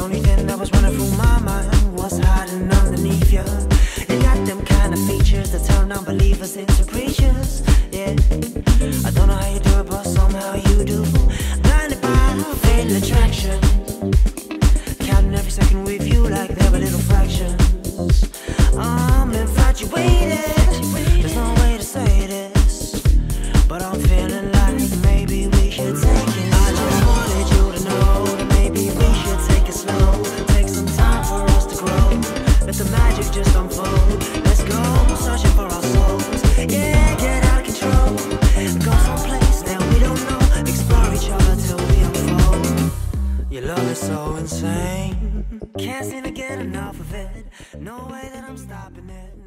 only thing that was running through my mind was hiding underneath you. You got them kind of features that turn unbelievers into preachers. Yeah, I don't know how you do it, but somehow you do. Blinded by fatal attraction, counting every second with you like they were little fractions. Let's go searching for our souls. Yeah, get out of control. Go someplace that we don't know. Explore each other till we unfold. Your love is so insane. Can't seem to get enough of it. No way that I'm stopping it.